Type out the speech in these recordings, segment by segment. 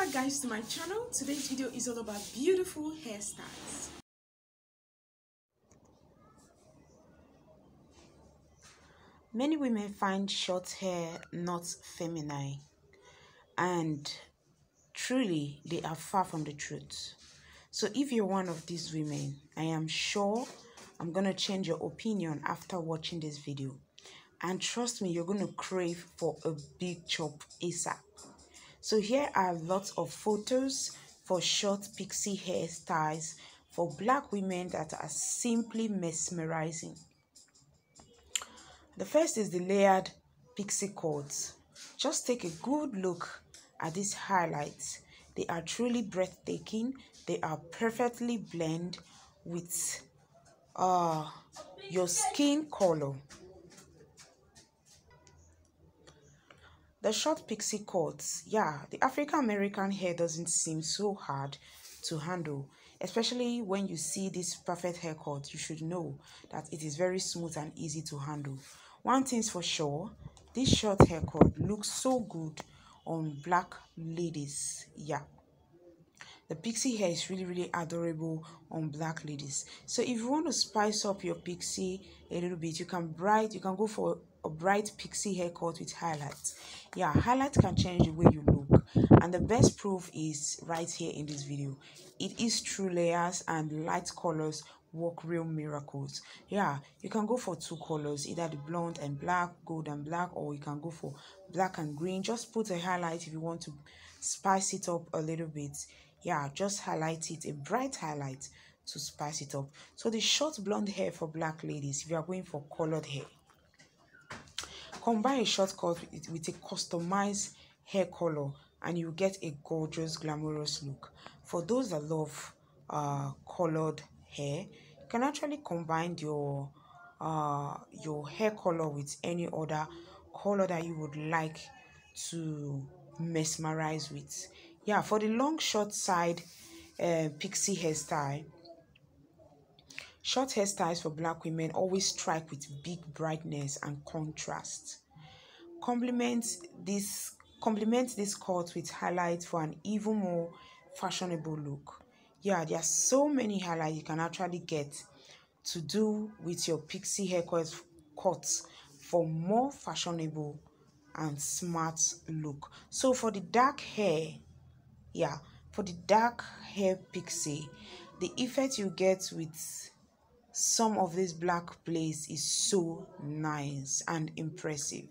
back guys to my channel. Today's video is all about beautiful hairstyles. Many women find short hair not feminine and truly they are far from the truth. So if you're one of these women i am sure i'm gonna change your opinion after watching this video. And trust me you're gonna crave for a big chop asap so here are lots of photos for short pixie hairstyles for black women that are simply mesmerizing. The first is the layered pixie cords. Just take a good look at these highlights. They are truly breathtaking. They are perfectly blend with uh, your skin color. The short pixie cords, yeah, the African American hair doesn't seem so hard to handle, especially when you see this perfect haircut. You should know that it is very smooth and easy to handle. One thing's for sure, this short haircut looks so good on black ladies. Yeah, the pixie hair is really really adorable on black ladies so if you want to spice up your pixie a little bit you can bright you can go for a bright pixie haircut with highlights yeah highlights can change the way you look. And the best proof is right here in this video. It is true layers and light colors work real miracles. Yeah you can go for two colors either the blonde and black gold and black or you can go for black and green. Just put a highlight if you want to spice it up a little bit. Yeah just highlight it a bright highlight to spice it up. So the short blonde hair for black ladies if you are going for colored hair combine a short cut with, with a customized hair color and you get a gorgeous glamorous look. For those that love uh colored hair you can actually combine your uh your hair color with any other color that you would like to mesmerize with. Yeah for the long short side uh, pixie hairstyle short hairstyles for black women always strike with big brightness and contrast complement this complement this cut with highlights for an even more fashionable look. Yeah there are so many highlights you can actually get to do with your pixie haircut cuts for more fashionable and smart look. So for the dark hair yeah for the dark hair pixie the effect you get with some of this black place is so nice and impressive.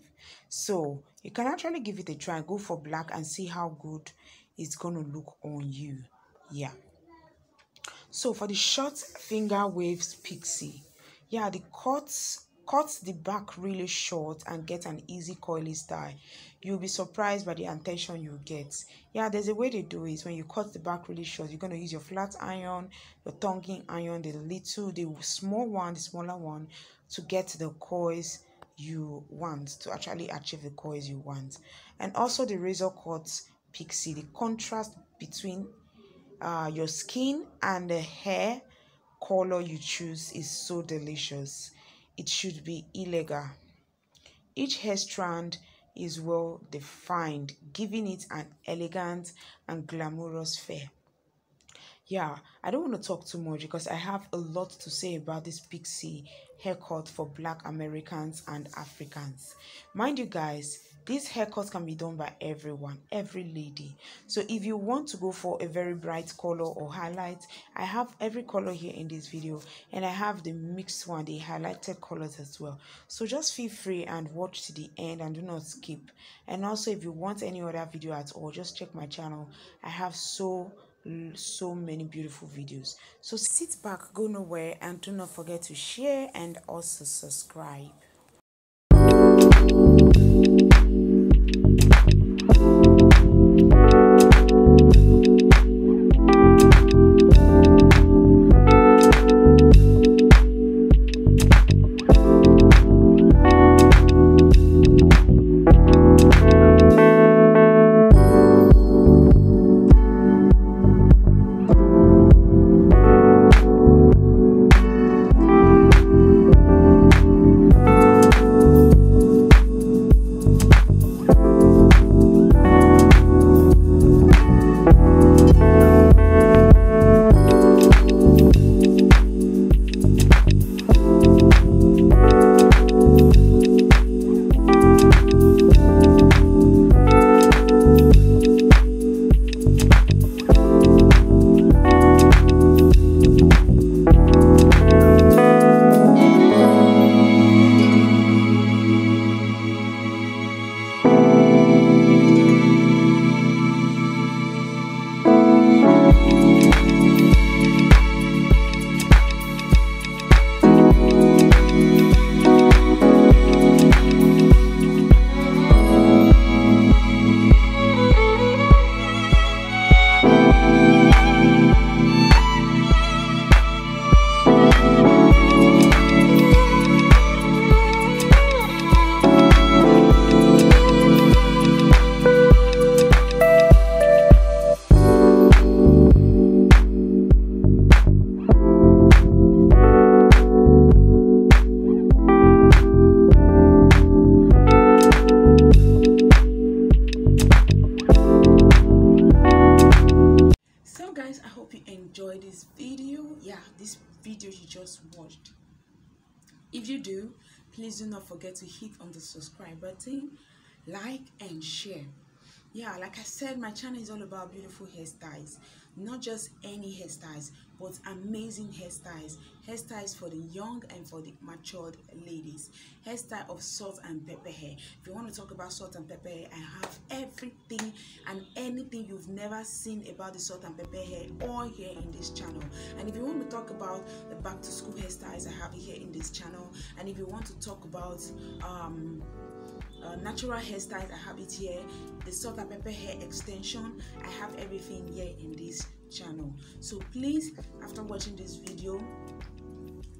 So you can actually give it a try. Go for black and see how good it's gonna look on you. Yeah. So for the short finger waves pixie yeah the cuts cut the back really short and get an easy coily style you'll be surprised by the attention you get. Yeah there's a way to do it. When you cut the back really short you're going to use your flat iron your tonguing iron the little the small one the smaller one to get the coils you want to actually achieve the coils you want. And also the razor cut pixie the contrast between uh, your skin and the hair color you choose is so delicious it should be illegal. Each hair strand is well defined, giving it an elegant and glamorous fare. Yeah, I don't want to talk too much because I have a lot to say about this pixie haircut for black Americans and Africans. Mind you guys, these haircuts can be done by everyone every lady. So if you want to go for a very bright color or highlight i have every color here in this video and i have the mixed one the highlighted colors as well. So just feel free and watch to the end and do not skip. And also if you want any other video at all just check my channel. I have so so many beautiful videos. So sit back go nowhere and do not forget to share and also subscribe enjoy this video. Yeah this video you just watched. If you do please do not forget to hit on the subscribe button like and share. Yeah like i said my channel is all about beautiful hairstyles not just any hairstyles but amazing hairstyles. Hairstyles for the young and for the matured ladies. Hairstyle of salt and pepper hair. If you want to talk about salt and pepper hair i have everything and anything you've never seen about the salt and pepper hair all here in this channel. And if you want to talk about the back to school hairstyles i have here in this channel and if you want to talk about um uh, natural hairstyles i have it here the salt and pepper hair extension i have everything here in this channel so please after watching this video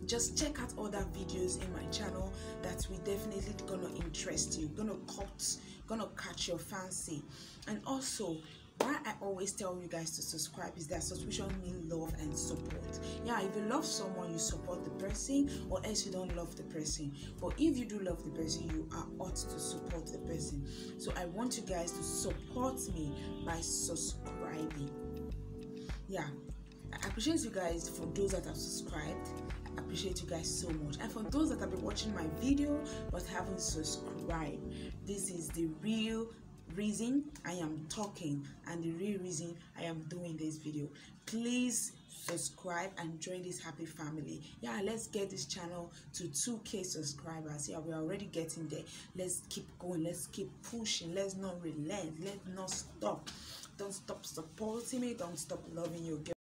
just check out other videos in my channel that will definitely gonna interest you gonna cut gonna catch your fancy and also why I always tell you guys to subscribe is that subscription means love and support. Yeah, if you love someone, you support the person, or else you don't love the person. But if you do love the person, you are ought to support the person. So I want you guys to support me by subscribing. Yeah, I appreciate you guys for those that have subscribed. I appreciate you guys so much. And for those that have been watching my video but haven't subscribed, this is the real reason I am talking and the real reason I am doing this video. Please subscribe and join this happy family. Yeah, let's get this channel to 2k subscribers. Yeah, we're already getting there. Let's keep going. Let's keep pushing. Let's not relent. Let's not stop. Don't stop supporting me. Don't stop loving your girl.